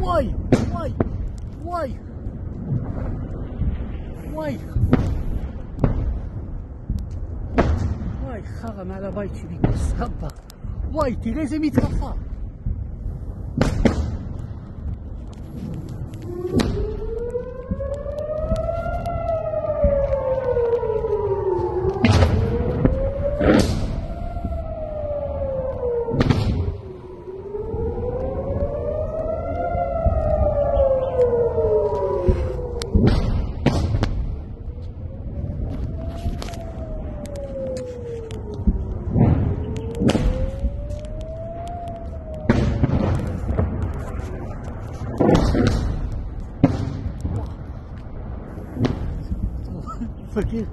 Why? Why? Why? Why? וואי, חרם מעל הבית שלי, סבא. וואי, תראה איזה מתקפה. you aqui.